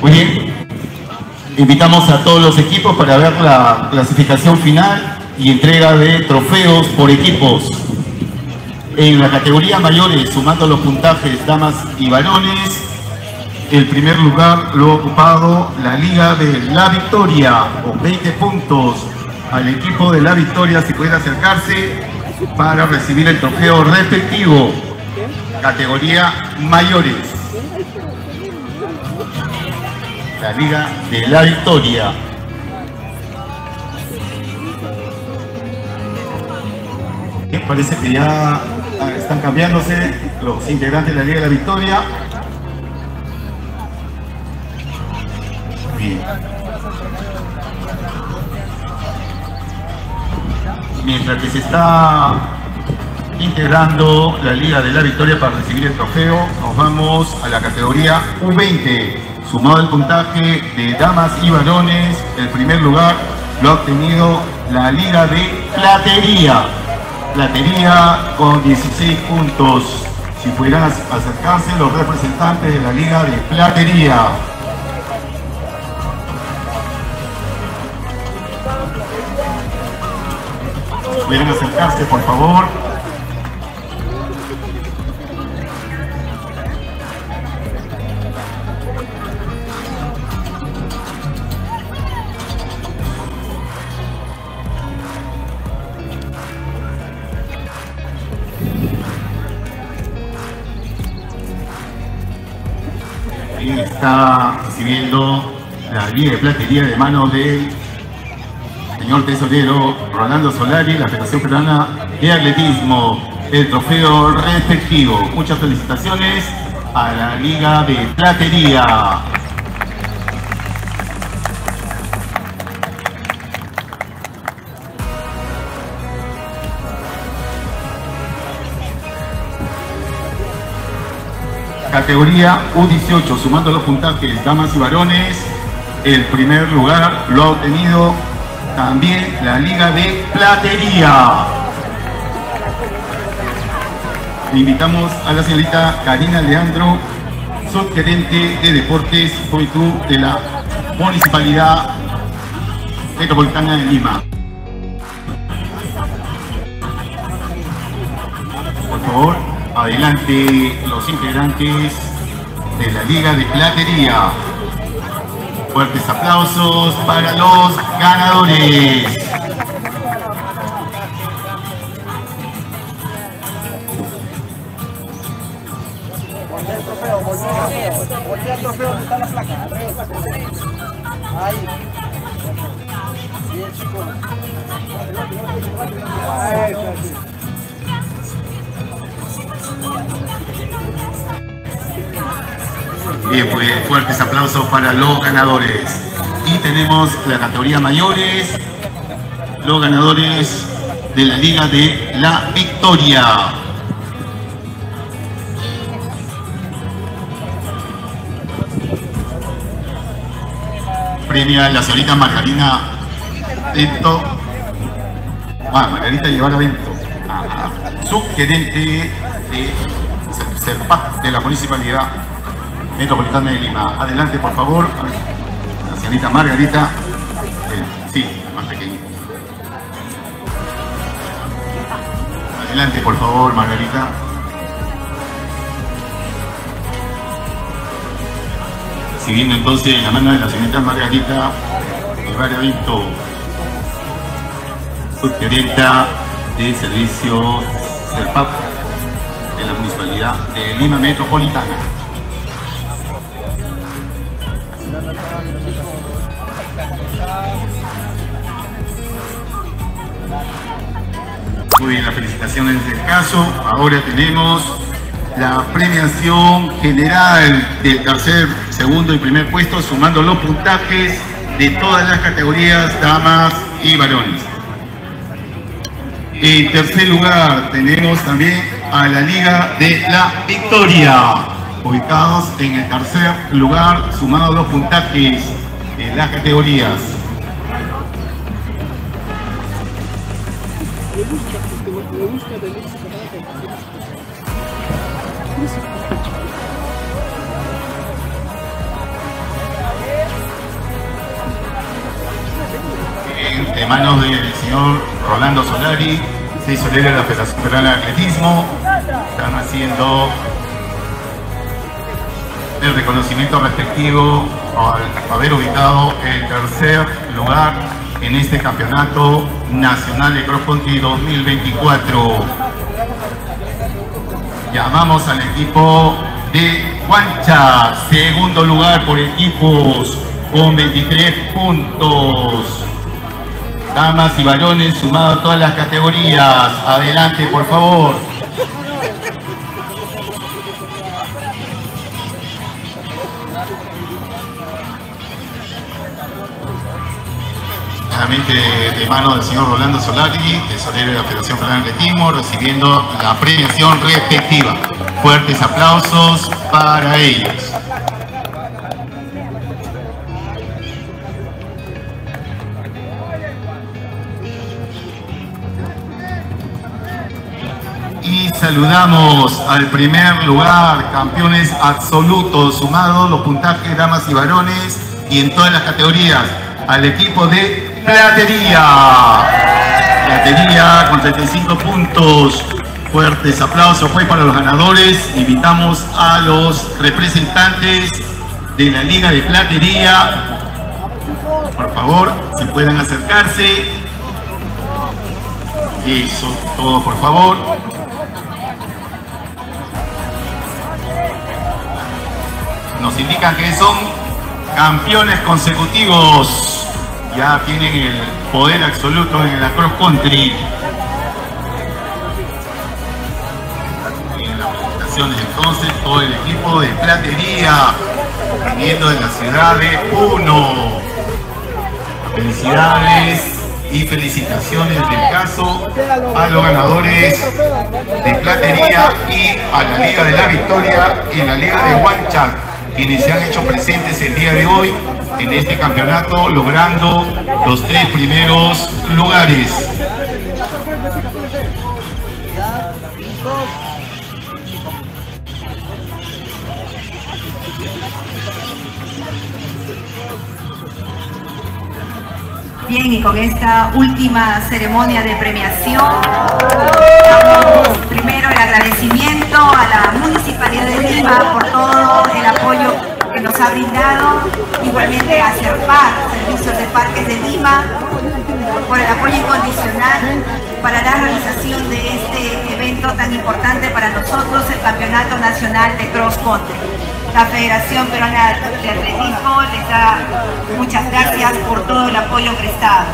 Muy bien. Invitamos a todos los equipos para ver la clasificación final y entrega de trofeos por equipos. En la categoría mayores, sumando los puntajes damas y varones, el primer lugar lo ha ocupado la Liga de La Victoria, con 20 puntos. Al equipo de La Victoria, si puede acercarse para recibir el trofeo respectivo. Categoría mayores. La Liga de La Victoria. Parece que ya están cambiándose los integrantes de la Liga de la Victoria. Bien. Mientras que se está integrando la Liga de la Victoria para recibir el trofeo, nos vamos a la categoría U20. Sumado el puntaje de damas y varones, el primer lugar lo ha obtenido la Liga de Platería. Platería con 16 puntos. Si pudieran acercarse los representantes de la Liga de Platería. Pudieran acercarse, por favor. Está recibiendo la guía de platería de mano del señor tesorero Rolando Solari, la Federación Peruana de Atletismo, el trofeo respectivo. Muchas felicitaciones a la Liga de Platería. Categoría U18, sumando los puntajes damas y varones, el primer lugar lo ha obtenido también la Liga de Platería. Invitamos a la señorita Karina Leandro, subgerente de Deportes Juventud de la Municipalidad Metropolitana de Lima. Adelante los integrantes de la Liga de Platería. Fuertes aplausos para los ganadores. Ahí. Bien, pues fuertes aplausos para los ganadores. Y tenemos la categoría mayores, los ganadores de la Liga de la Victoria. Premia la señorita Margarina Bento. Ah, Margarita Llevara Bento, subgerente de CERPAC de la municipalidad Metropolitana de Lima. Adelante, por favor. La señorita Margarita. Eh, sí, más pequeñita. Adelante, por favor, Margarita. Siguiendo entonces la mano de la señorita Margarita Guevara Vinto, subgerenta de servicios CERPAP de la Municipalidad de Lima Metropolitana. Bien, las felicitaciones del caso. Ahora tenemos la premiación general del tercer, segundo y primer puesto, sumando los puntajes de todas las categorías, damas y varones. En tercer lugar tenemos también a la Liga de la Victoria, ubicados en el tercer lugar, sumando los puntajes de las categorías me de manos del señor Rolando Solari, se solera de la Federación Peruana de Atletismo. Están haciendo el reconocimiento respectivo al haber ubicado el tercer lugar en este campeonato nacional de Cross Country 2024. Llamamos al equipo de Guancha, segundo lugar por equipos con 23 puntos. Damas y varones, sumado a todas las categorías. Adelante, por favor. De mano del señor Rolando Solari, tesorero de la Federación Federal de recibiendo la premiación respectiva. Fuertes aplausos para ellos. Y saludamos al primer lugar, campeones absolutos, sumados los puntajes damas y varones y en todas las categorías, al equipo de Platería. Platería con 35 puntos. Fuertes aplausos fue para los ganadores. Invitamos a los representantes de la Liga de Platería. Por favor, si pueden acercarse. Eso, todo por favor. Nos indican que son campeones consecutivos ya tienen el poder absoluto en la cross country. En las presentaciones entonces todo el equipo de platería viniendo de la ciudad de Uno. Felicidades y felicitaciones del caso a los ganadores de platería y a la Liga de la Victoria y la Liga de Huanchac, quienes se han hecho presentes el día de hoy en este campeonato logrando los tres primeros lugares. Bien, y con esta última ceremonia de premiación, primero el agradecimiento a la Municipalidad de para la realización de este evento tan importante para nosotros, el Campeonato Nacional de Cross Country. La Federación Peruana de Atletismo les da muchas gracias por todo el apoyo prestado.